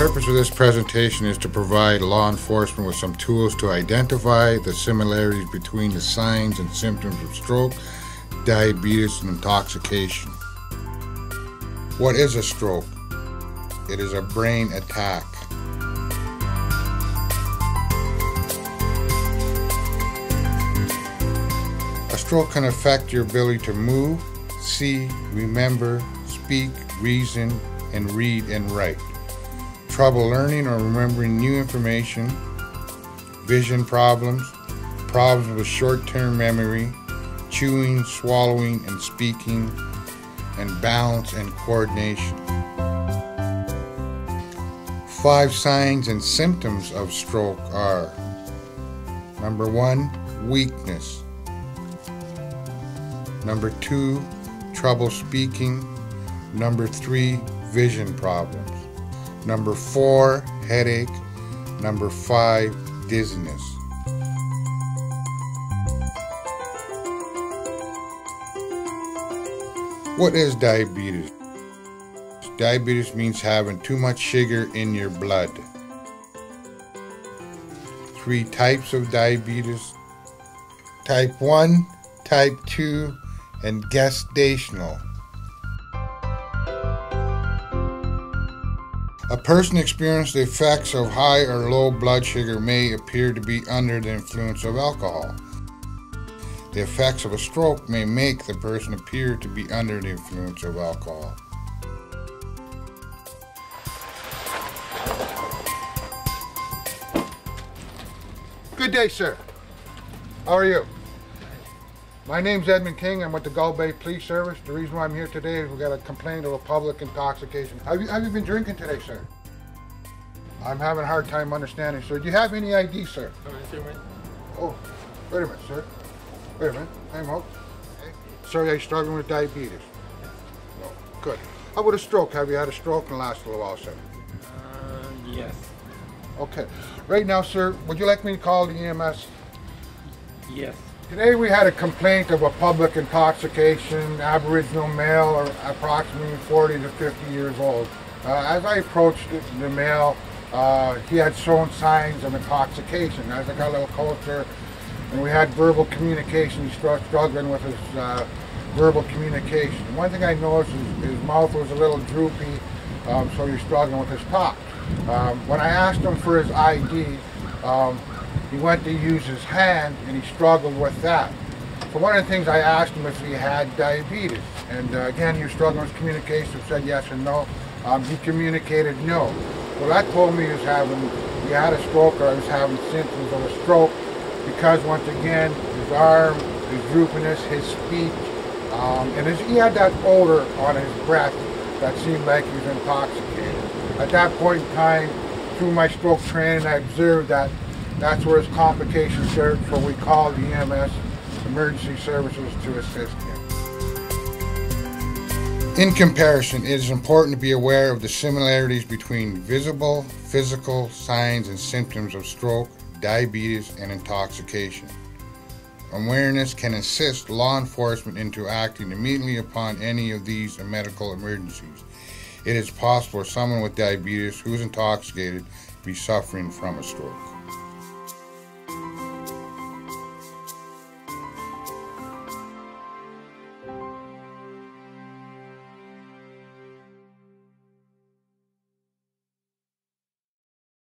purpose of this presentation is to provide law enforcement with some tools to identify the similarities between the signs and symptoms of stroke, diabetes, and intoxication. What is a stroke? It is a brain attack. A stroke can affect your ability to move, see, remember, speak, reason, and read and write. Trouble learning or remembering new information, vision problems, problems with short term memory, chewing, swallowing, and speaking, and balance and coordination. Five signs and symptoms of stroke are number one, weakness. Number two, trouble speaking. Number three, vision problems. Number four, headache. Number five, dizziness. What is diabetes? Diabetes means having too much sugar in your blood. Three types of diabetes type 1, type 2, and gestational. A person experiencing the effects of high or low blood sugar may appear to be under the influence of alcohol. The effects of a stroke may make the person appear to be under the influence of alcohol. Good day, sir. How are you? My name's Edmund King. I'm with the Gull Bay Police Service. The reason why I'm here today is we got a complaint of a public intoxication. Have you, have you been drinking today, sir? I'm having a hard time understanding, sir. Do you have any ID, sir? Oh, wait a minute, sir. Wait a minute. Time out. Okay. Sir, are you struggling with diabetes? No. Good. How about a stroke? Have you had a stroke in the last little while, sir? Uh, yes. Okay. Right now, sir, would you like me to call the EMS? Yes. Today we had a complaint of a public intoxication, Aboriginal male, approximately 40 to 50 years old. Uh, as I approached the male, uh, he had shown signs of intoxication. As I got a little closer, and we had verbal communication, he was struggling with his uh, verbal communication. One thing I noticed is his mouth was a little droopy, um, so he was struggling with his talk. Um, when I asked him for his ID, um, he went to use his hand and he struggled with that. So one of the things I asked him if he had diabetes. And uh, again, he was struggling with communication, said yes and no. Um, he communicated no. Well, that told me he was having, he had a stroke or he was having symptoms of a stroke because once again, his arm, his droopiness, his speech, um, and his, he had that odor on his breath that seemed like he was intoxicated. At that point in time, through my stroke training, I observed that that's where his complications started, so we called the EMS emergency services to assist him. In comparison, it is important to be aware of the similarities between visible, physical signs and symptoms of stroke, diabetes, and intoxication. Awareness can assist law enforcement into acting immediately upon any of these medical emergencies. It is possible for someone with diabetes who is intoxicated to be suffering from a stroke.